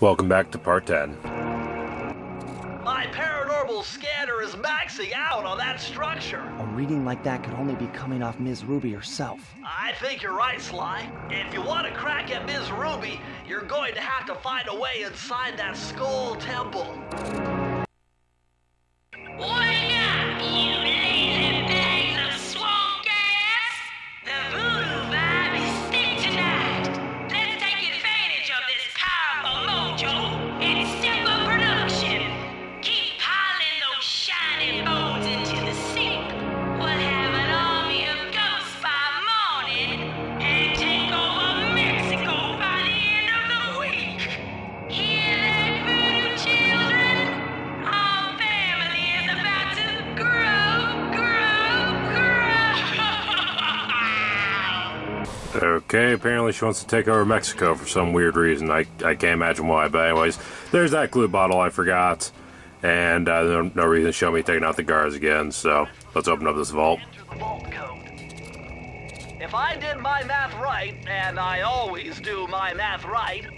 Welcome back to part 10. My paranormal scanner is maxing out on that structure. A reading like that could only be coming off Mz. Ruby herself. I think you're right, Sly. If you want to crack at Mz. Ruby, you're going to have to find a way inside that skull temple. Okay, apparently she wants to take over Mexico for some weird reason. I, I can't imagine why, but anyways, there's that clue bottle I forgot. And uh, no, no reason to show me taking out the guards again, so let's open up this vault. Enter the vault code. If I did my math right, and I always do my math right,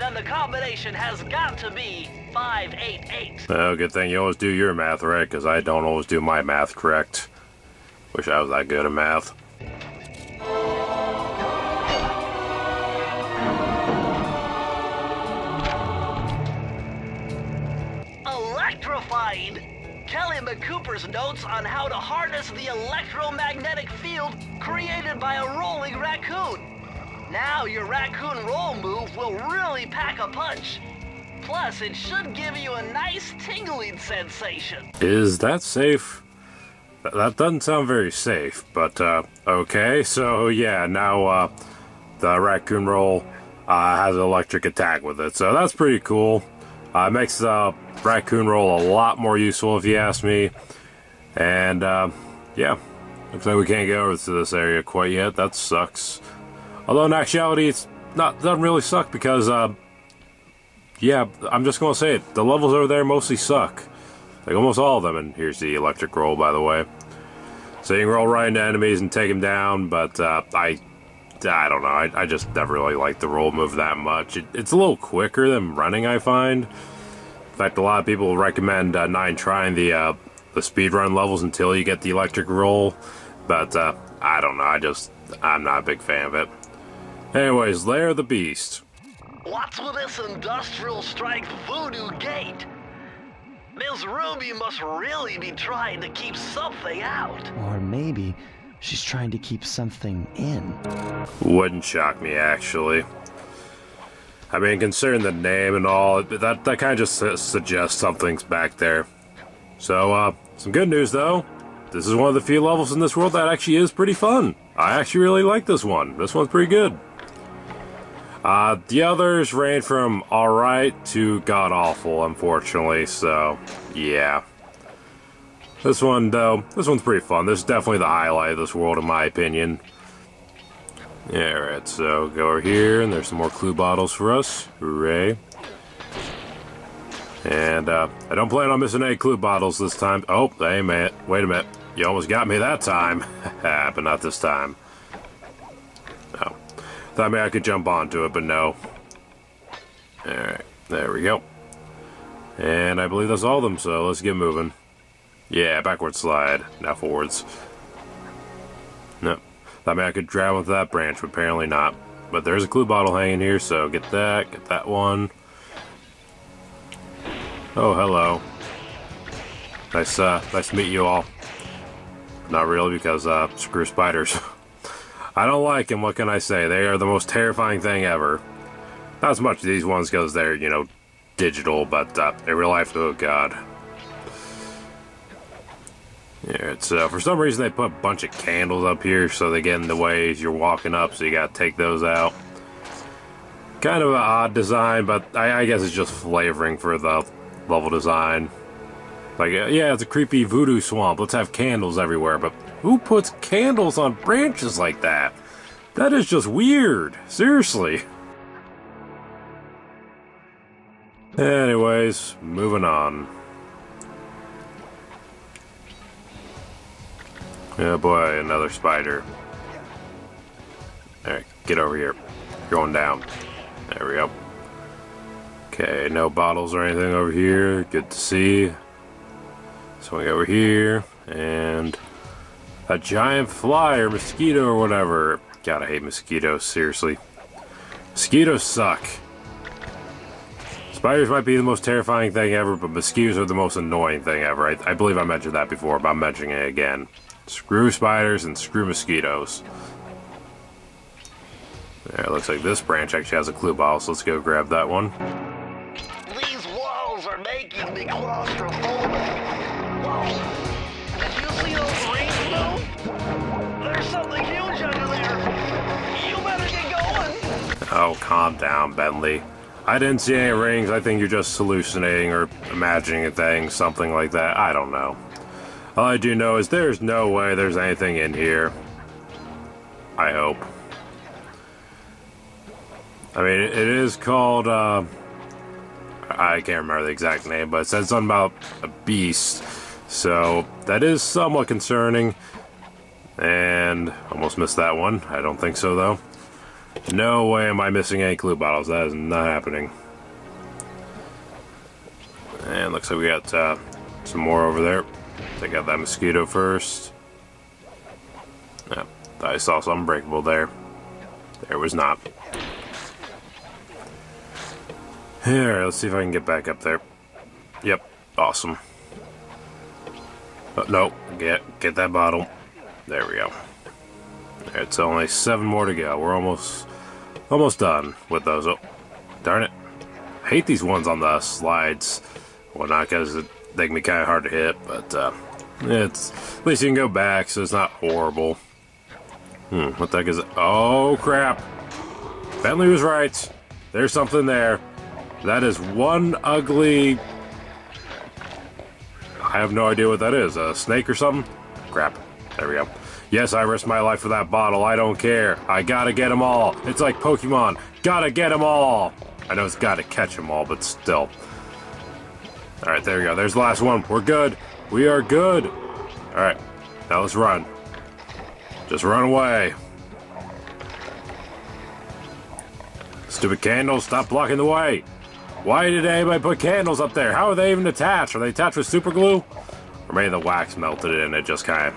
then the combination has got to be 588. Oh, good thing you always do your math right, because I don't always do my math correct. Wish I was that good at math. Kelly McCooper's notes on how to harness the electromagnetic field created by a rolling raccoon. Now your raccoon roll move will really pack a punch. Plus, it should give you a nice tingling sensation. Is that safe? That doesn't sound very safe, but uh, okay. So yeah, now uh, the raccoon roll uh, has an electric attack with it, so that's pretty cool. Uh, it makes the raccoon roll a lot more useful, if you ask me. And uh, yeah, looks like we can't get over to this area quite yet. That sucks. Although in actuality, it's not doesn't really suck because uh, yeah, I'm just gonna say it. The levels over there mostly suck. Like almost all of them. And here's the electric roll, by the way. So you can roll right into enemies and take them down, but uh, I, I don't know. I, I just never really liked the roll move that much. It, it's a little quicker than running, I find. In fact, a lot of people recommend uh, not trying the uh, the speedrun levels until you get the electric roll, but uh, I don't know. I just I'm not a big fan of it. Anyways, Lair of the Beast. What's with this industrial strike voodoo gate? Mz. Ruby must really be trying to keep something out. Or maybe she's trying to keep something in. Wouldn't shock me, actually. I mean, considering the name and all, that that kind of just suggests something's back there. So, uh, some good news though. This is one of the few levels in this world that actually is pretty fun. I actually really like this one. This one's pretty good. Uh, the others range from alright to god awful, unfortunately, so, yeah. This one, though, this one's pretty fun. This is definitely the highlight of this world, in my opinion. Alright, so go over here, and there's some more clue bottles for us. Hooray. And, uh, I don't plan on missing any clue bottles this time. Oh, hey, man. Wait a minute. You almost got me that time. but not this time. No. Thought maybe I could jump onto it, but no. Alright, there we go. And I believe that's all of them, so let's get moving. Yeah, backward slide. Now forwards. No. I mean, I could grab onto that branch, but apparently not. But there's a clue bottle hanging here, so get that, get that one. Oh, hello. Nice, uh, nice to meet you all. Not really, because, uh, screw spiders. I don't like them, what can I say? They are the most terrifying thing ever. Not as much as these ones, because they're, you know, digital, but, uh, in real life, oh god. Yeah, it's uh, for some reason they put a bunch of candles up here so they get in the way as you're walking up, so you gotta take those out. Kind of an odd design, but I, I guess it's just flavoring for the level design. Like, uh, yeah, it's a creepy voodoo swamp. Let's have candles everywhere, but who puts candles on branches like that? That is just weird. Seriously. Anyways, moving on. Oh boy, another spider. Alright, get over here. Going down. There we go. Okay, no bottles or anything over here. Good to see. Swing over here, and a giant fly or mosquito or whatever. God, I hate mosquitoes, seriously. Mosquitoes suck. Spiders might be the most terrifying thing ever, but mosquitoes are the most annoying thing ever. I, I believe I mentioned that before, but I'm mentioning it again. Screw spiders and screw mosquitoes. It looks like this branch actually has a clue bottle, so let's go grab that one. These walls are making me claustrophobic. Whoa! Did you see those rings move? There's something huge under there. You better get going. Oh, calm down, Bentley. I didn't see any rings. I think you're just hallucinating or imagining a thing, something like that. I don't know. All I do know is there's no way there's anything in here. I hope. I mean, it is called, uh, I can't remember the exact name, but it says something about a beast. So, that is somewhat concerning. And, almost missed that one. I don't think so, though. No way am I missing any clue bottles. That is not happening. And looks like we got uh, some more over there. Take out that mosquito first. Yeah, I saw something breakable there. There was not. Here, let's see if I can get back up there. Yep, awesome. Oh, no, get get that bottle. There we go. It's only seven more to go. We're almost almost done with those. Oh, darn it! I hate these ones on the slides. Well, not because they can be kind of hard to hit, but uh, it's at least you can go back, so it's not horrible. Hmm, what the heck is it? Oh crap! Bentley was right. There's something there. That is one ugly. I have no idea what that is. A snake or something? Crap. There we go. Yes, I risked my life for that bottle. I don't care. I gotta get them all. It's like Pokemon. Gotta get them all. I know it's gotta catch them all, but still. Alright, there we go. There's the last one. We're good. We are good. Alright, now let's run. Just run away. Stupid candles, stop blocking the way. Why did anybody put candles up there? How are they even attached? Are they attached with super glue? Or maybe the wax melted and it just kind of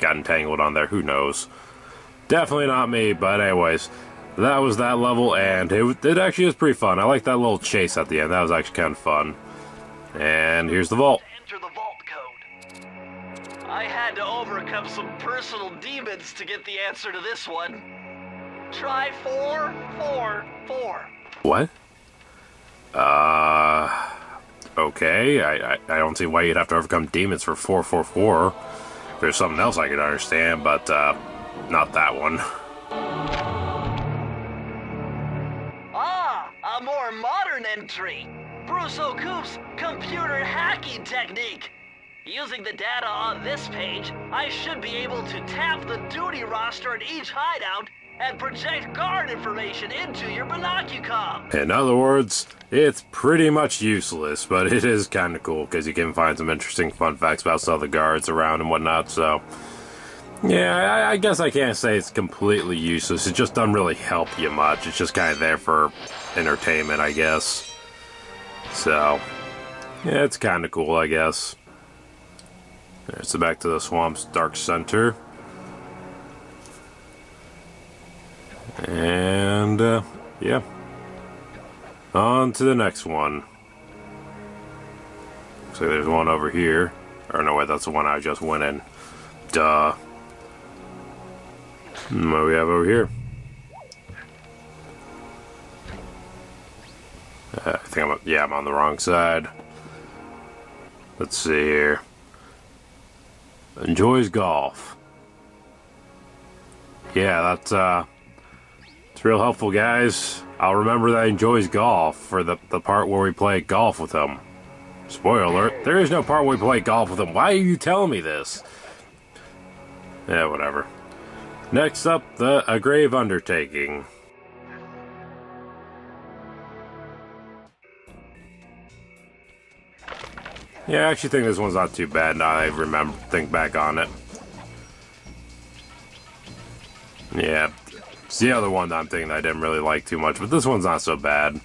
got entangled on there. Who knows? Definitely not me, but anyways, that was that level, and it, it actually was pretty fun. I like that little chase at the end. That was actually kind of fun. And here's the vault. Had to overcome some personal demons to get the answer to this one. Try four, four, four. What? Uh. Okay, I, I, I don't see why you'd have to overcome demons for 444. There's something else I could understand, but uh, not that one. Ah, a more modern entry. Bruce O'Coop's computer hacking technique. Using the data on this page, I should be able to tap the duty roster at each hideout and project guard information into your binocucom. In other words, it's pretty much useless, but it is kind of cool because you can find some interesting fun facts about some of the guards around and whatnot. So, yeah, I, I guess I can't say it's completely useless. It just doesn't really help you much. It's just kind of there for entertainment, I guess. So, yeah, it's kind of cool, I guess. So back to the swamp's dark center. And, uh, yeah. On to the next one. Looks like there's one over here. Or no, wait, that's the one I just went in. Duh. Hmm, What do we have over here? Uh, I think I'm, yeah, I'm on the wrong side. Let's see here. Enjoys golf. Yeah, that's, uh, it's real helpful, guys. I'll remember that enjoys golf for the, the part where we play golf with him. Spoiler alert, there is no part where we play golf with him. Why are you telling me this? Yeah, whatever. Next up, the A Grave Undertaking. Yeah, I actually think this one's not too bad now I remember think back on it. Yeah, it's the other one that I'm thinking I didn't really like too much, but this one's not so bad.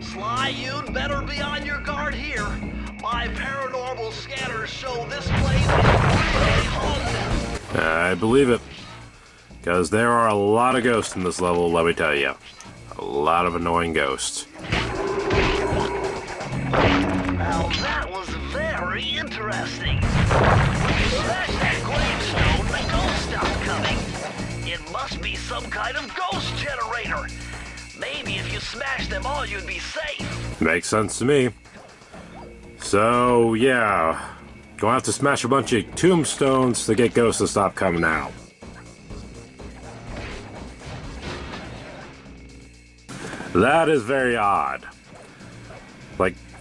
Sly, you'd better be on your guard here. My paranormal scanners show this place is really haunted. Uh, I believe it. Because there are a lot of ghosts in this level, let me tell you. A lot of annoying ghosts. Now that was very interesting. Smash that gravestone, the ghosts stop coming. It must be some kind of ghost generator. Maybe if you smash them all, you'd be safe. Makes sense to me. So, yeah. Gonna have to smash a bunch of tombstones to get ghosts to stop coming out. That is very odd.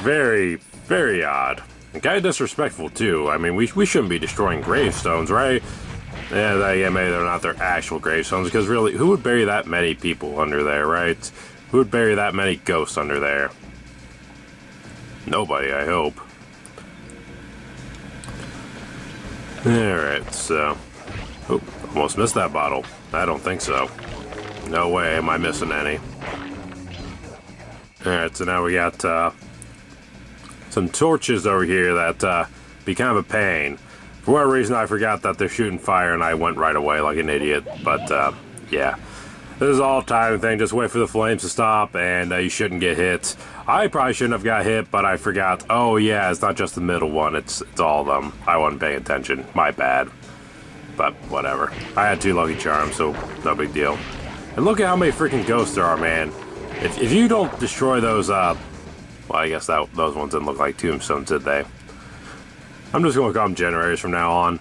Very, very odd. And kind of disrespectful, too. I mean, we, we shouldn't be destroying gravestones, right? Yeah, that, yeah, maybe they're not their actual gravestones, because really, who would bury that many people under there, right? Who would bury that many ghosts under there? Nobody, I hope. Alright, so. Oh, almost missed that bottle. I don't think so. No way am I missing any. Alright, so now we got uh, some torches over here that uh, be kind of a pain. For whatever reason, I forgot that they're shooting fire and I went right away like an idiot. But uh, yeah, this is all time thing. Just wait for the flames to stop and uh, you shouldn't get hit. I probably shouldn't have got hit, but I forgot. Oh yeah, it's not just the middle one. It's it's all of them. I wasn't paying attention. My bad. But whatever. I had two lucky charms, so no big deal. And look at how many freaking ghosts there are, man. If, if you don't destroy those, uh, well, I guess that those ones didn't look like tombstones, did they? I'm just going to call them generators from now on.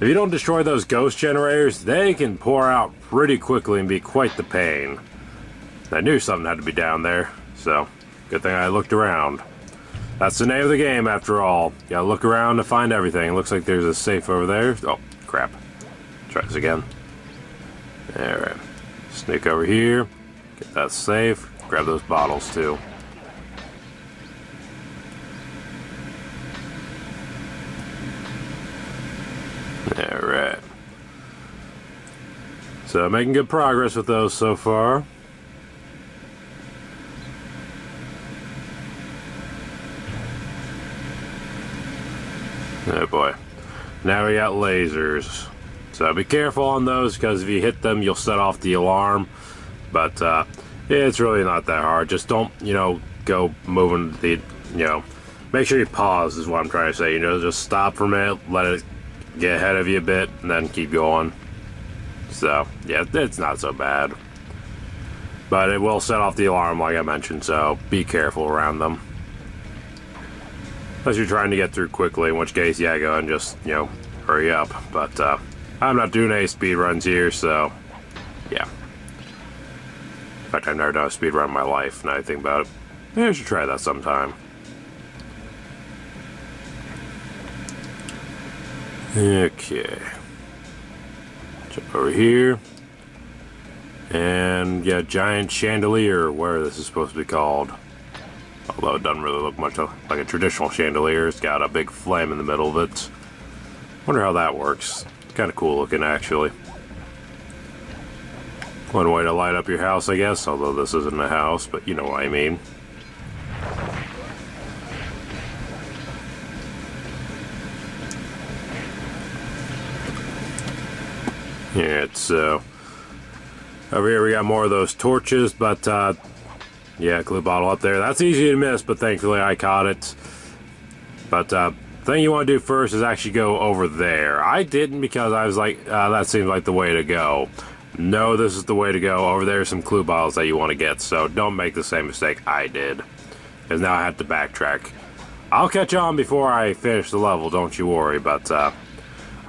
If you don't destroy those ghost generators, they can pour out pretty quickly and be quite the pain. I knew something had to be down there, so good thing I looked around. That's the name of the game, after all. You gotta look around to find everything. Looks like there's a safe over there. Oh, crap. Try this again. Alright. Sneak over here. Get that safe. Grab those bottles, too. Alright. So, making good progress with those so far. Oh boy. Now we got lasers. So be careful on those because if you hit them, you'll set off the alarm. But uh, it's really not that hard. Just don't, you know, go moving the, you know, make sure you pause is what I'm trying to say. You know, just stop for a minute, let it get ahead of you a bit, and then keep going. So, yeah, it's not so bad. But it will set off the alarm, like I mentioned, so be careful around them. Unless you're trying to get through quickly, in which case, yeah, go and just, you know, hurry up. But uh, I'm not doing any speed runs here, so yeah. In fact, I've never done a speed run in my life, now I think about it. Maybe I should try that sometime. Okay. Jump over here. And, yeah, giant chandelier, where this is supposed to be called. Although it doesn't really look much like a traditional chandelier. It's got a big flame in the middle of it. Wonder how that works. Kind of cool looking, actually. One way to light up your house, I guess. Although this isn't a house, but you know what I mean. Yeah, it's, uh... Over here we got more of those torches, but, uh... Yeah, clue bottle up there. That's easy to miss, but thankfully I caught it. But, uh... Thing you want to do first is actually go over there. I didn't because I was like, uh, that seems like the way to go. No, this is the way to go. Over there some clue bottles that you want to get, so don't make the same mistake I did. Because now I have to backtrack. I'll catch on before I finish the level, don't you worry, but, uh...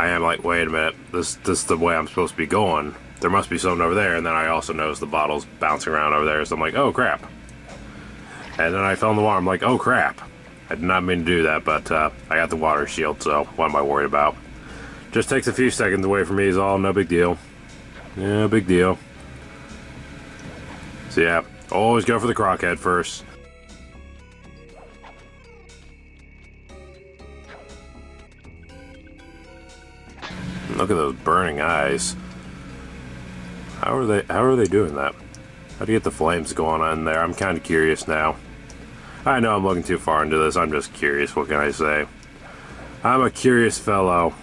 I am like, wait a minute, this, this is the way I'm supposed to be going. There must be something over there, and then I also noticed the bottles bouncing around over there, so I'm like, oh crap. And then I fell in the water, I'm like, oh crap. I did not mean to do that, but uh, I got the water shield, so what am I worried about? Just takes a few seconds away from me is all, no big deal. No big deal. So yeah, always go for the crockhead first. Look at those burning eyes. How are they how are they doing that? How do you get the flames going on there? I'm kinda curious now. I know I'm looking too far into this. I'm just curious. What can I say? I'm a curious fellow.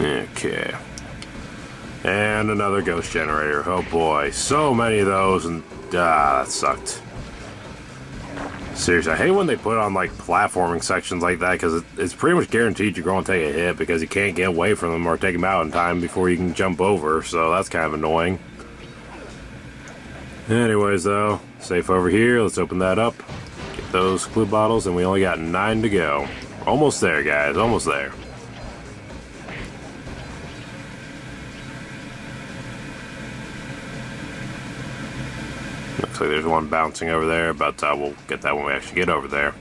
Okay. And another ghost generator. Oh boy, so many of those, and ah, that sucked. Seriously, I hate when they put on like platforming sections like that because it, it's pretty much guaranteed you're going to take a hit because you can't get away from them or take them out in time before you can jump over. So that's kind of annoying. Anyways, though, safe over here. Let's open that up. Get those clue bottles, and we only got nine to go. Almost there, guys. Almost there. Looks like there's one bouncing over there, but uh, we'll get that when we actually get over there.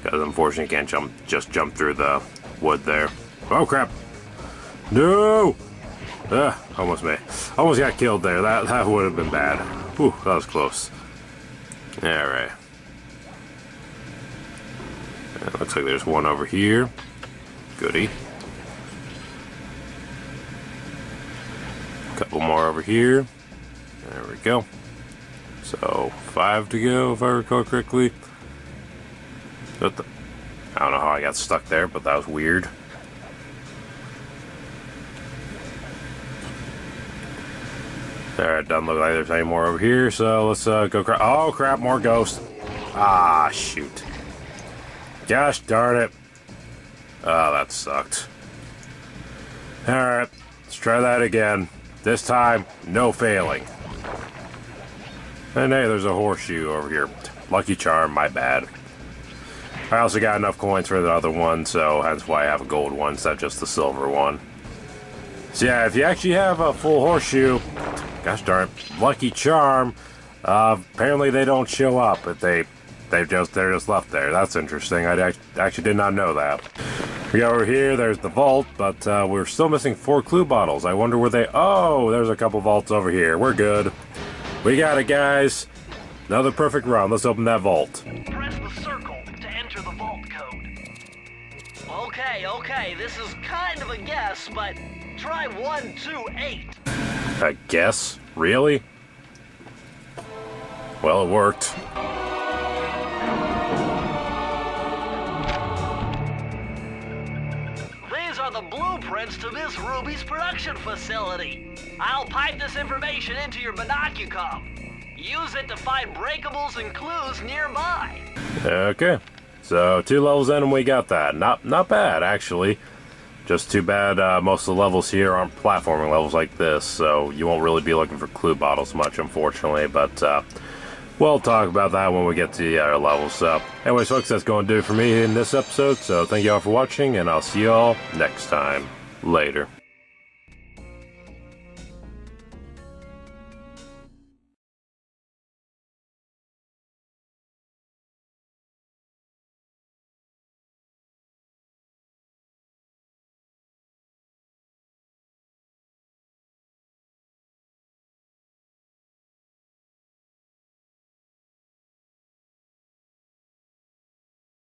Because unfortunately, can't jump just jump through the wood there. Oh crap! No! Ah, almost me. Almost got killed there. That that would have been bad. Whew, that was close. All right. Yeah, looks like there's one over here. Goody. Couple more over here. There we go. So five to go, if I recall correctly. What the? I don't know how I got stuck there, but that was weird. Alright, doesn't look like there's any more over here, so let's uh, go crap. Oh crap, more ghosts. Ah, shoot. Gosh darn it. Oh, that sucked. Alright, let's try that again. This time, no failing. And hey, there's a horseshoe over here. Lucky charm, my bad. I also got enough coins for the other one, so that's why I have a gold one instead of just the silver one. So yeah, if you actually have a full horseshoe, gosh darn lucky charm, uh, apparently they don't show up, but they they just they're just left there. That's interesting. I actually did not know that. We got over here. There's the vault, but uh, we're still missing four clue bottles. I wonder where they. Oh, there's a couple vaults over here. We're good. We got it, guys. Another perfect round. Let's open that vault. Press the circle to enter the vault code. Okay, okay, this is kind of a guess, but try 128. A guess? Really? Well, it worked. Blueprints to Miss Ruby's production facility. I'll pipe this information into your binocucom. Use it to find breakables and clues nearby. Okay. So two levels in and we got that. Not not bad actually. Just too bad uh, most of the levels here aren't platforming levels like this, so you won't really be looking for clue bottles much, unfortunately. But uh, we'll talk about that when we get to the other levels. So, anyways, folks, that's going to do it for me in this episode. So, thank you all for watching, and I'll see you all next time. Later.